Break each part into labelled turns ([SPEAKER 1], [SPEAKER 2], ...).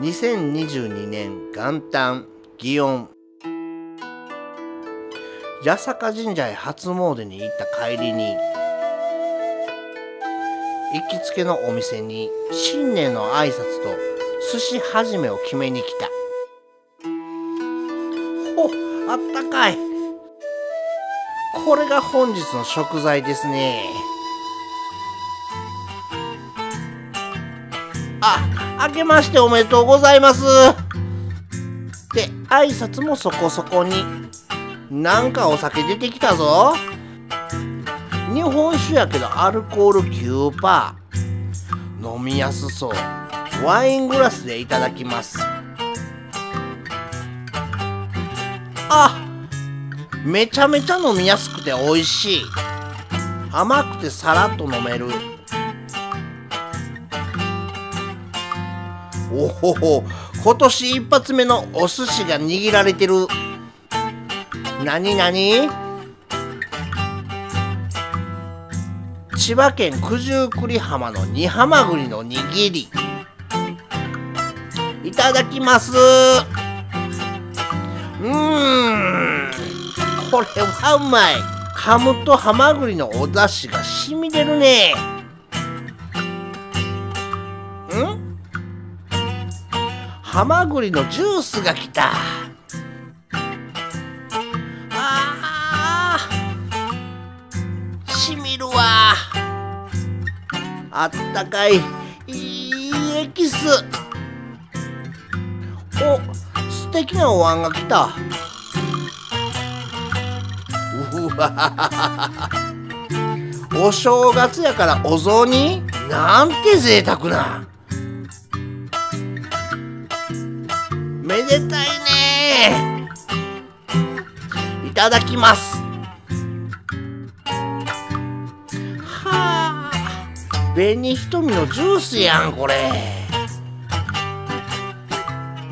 [SPEAKER 1] 2022年元旦祇園。八坂神社へ初詣に行った帰りに行きつけのお店に新年の挨拶と寿司始めを決めに来た。ほあったかい。これが本日の食材ですね。あ、明けましておめでとうございます。で、挨拶もそこそこに。なんかお酒出てきたぞ。日本酒やけどアルコール9%飲みやすそう。ワイングラスでいただきます。あめちゃめちゃ飲みやすくて美味しい。甘くてさらっと飲める。おほほ。今年一発目のお寿司が握られてる。なになに千葉県九十九里浜の煮ハマグリの握り。いただきます。うん。これはうまい。噛むとハマグリのお出汁がしみ出るね。ハマグリのジュースが来た。あーしみるわ。あったかい。いいエキス。お素敵なお椀が来た。うわ。お正月やからお雑煮？なんて贅沢な。めでたいね。いただきます。はあ。紅瞳のジュースやんこれ。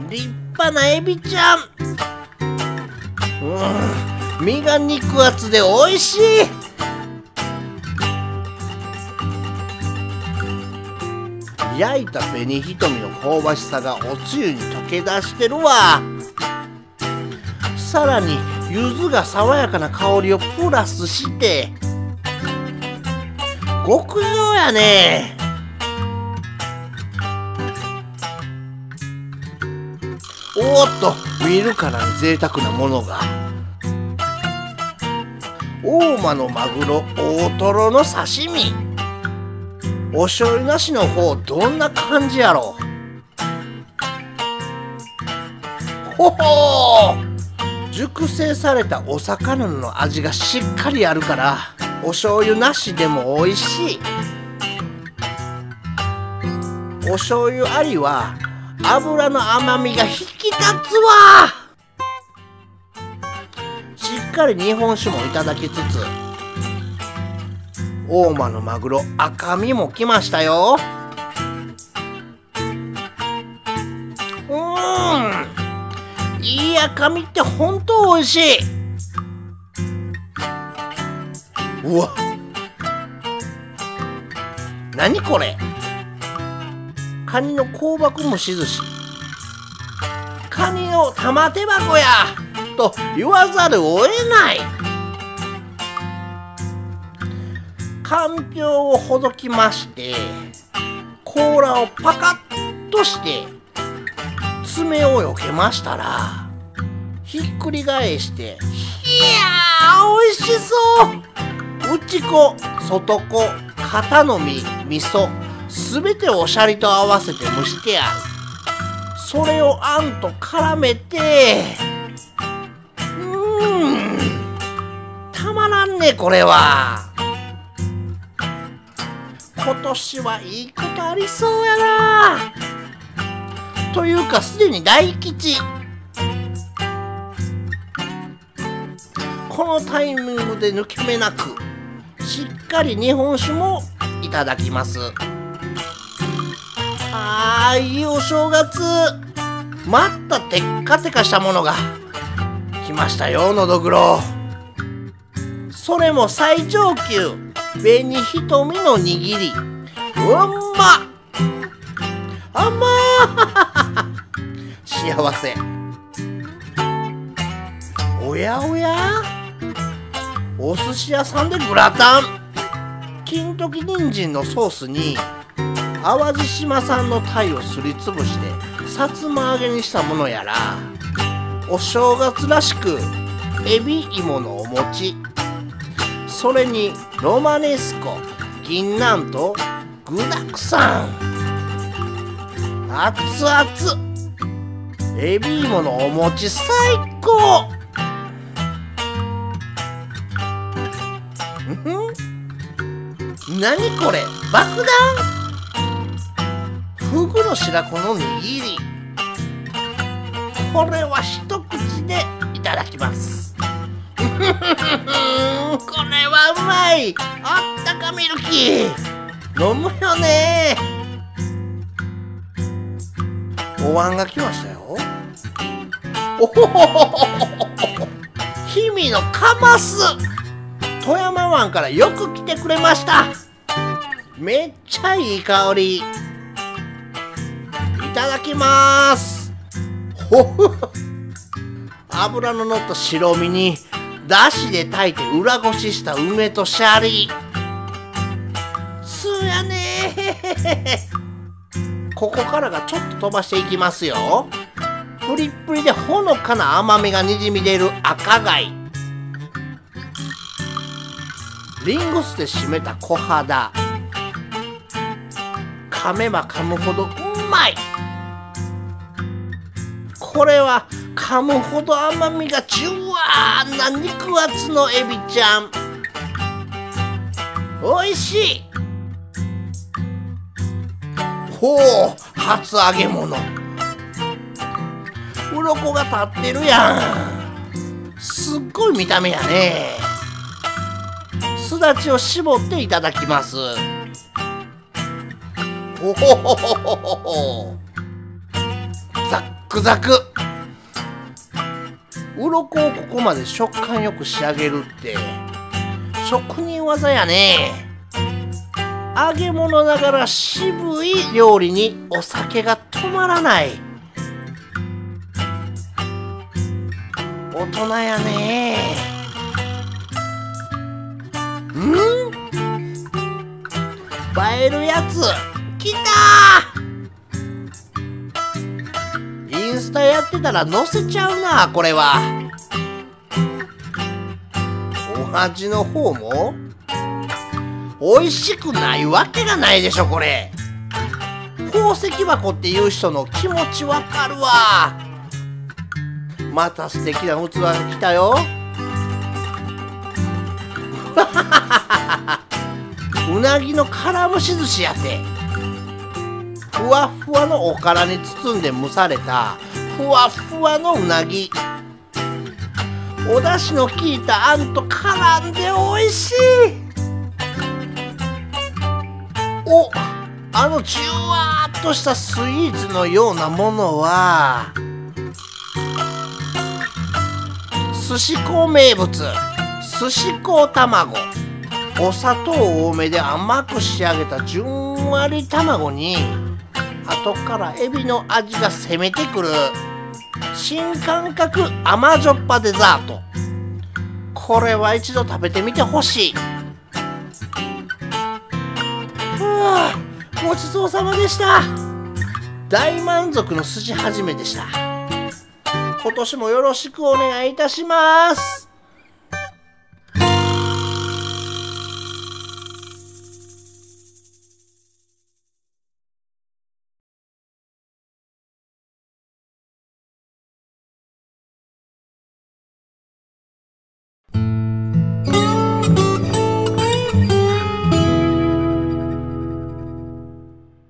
[SPEAKER 1] 立派なエビちゃん。うん。身が肉厚で美味しい。焼いた紅瞳の香ばしさがおつゆに溶け出してるわ。さらに柚子が爽やかな香りをプラスして。極上やね。おっと見るからに贅沢なものが。大間のマグロ大トロの刺身。お醤油なしの方どんな感じやろほほー！熟成されたお魚の味がしっかりあるからお醤油なしでも美味しい。お醤油ありは油の甘みが引き立つわしっかり日本酒もいただきつつ大間のマグロ赤身も来ましたよ。うん。いい赤身って本当美味しい。うわ。何これ。カニの香箱蒸し寿司カニの玉手箱や。と言わざるを得ない。かんぴょうをほどきまして甲羅をパカッとして爪をよけましたらひっくり返していやー美味しそう。内子外子肩の身味噌すべておしゃりと合わせて蒸してある。それをあんと絡めてうーんたまらんねこれは。今年はいいことありそうやな。というかすでに大吉。このタイミングで抜け目なくしっかり日本酒もいただきます。あーいいお正月。まったテッカテカしたものが来ましたよのどぐろ。それも最上級。紅瞳の握り。うんま甘ー幸せ。おやおや。お寿司屋さんでグラタン。金時人参のソースに淡路島産の鯛をすりつぶしてさつま揚げにしたものやら。お正月らしくエビ芋のお餅。それにロマネスコ銀杏と具だくさん。熱々。エビ芋のお餅最高。何これ？爆弾？フグの白子の握り。これは一口でいただきます。こうまい。あったかミルキー。飲むよね。お椀が来ましたよ。おほほほほほ氷見のカマス富山湾からよく来てくれました。めっちゃいい香り。いただきます。ほふ。油の乗った白身にだしで炊いて裏ごしした梅とシャリ。そうやね。ここからがちょっと飛ばしていきますよ。プリップリでほのかな甘みがにじみ出る赤貝。リンゴ酢で締めた小肌。噛めば噛むほどうまい。これは噛むほど甘みがじゅわーな肉厚のエビちゃん。おいしい。ほう初揚げ物。鱗が立ってるやん。すっごい見た目やね。すだちを絞っていただきます。ほほほほほほほ。ザックザク。鱗をここまで食感よく仕上げるって職人技やね。揚げ物ながら渋い料理にお酒が止まらない。大人やね。うん？映えるやつ。来たタやってたら載せちゃうなこれは。お味の方も？美味しくないわけがないでしょこれ。宝石箱っていう人の気持ちわかるわ。また素敵な器が来たよ。うなぎのから蒸し寿司やて。ふわふわのおからに包んで蒸されたふわふわのうなぎ。お出汁の効いたあんと絡んで美味しい。おあのじゅわっとしたスイーツのようなものは寿司粉名物寿司粉卵。お砂糖多めで甘く仕上げたじゅんわり卵に後からエビの味が攻めてくる。新感覚甘じょっぱデザート。これは一度食べてみてほしい。はあごちそうさまでした。大満足の寿司始めでした。今年もよろしくお願いいたします。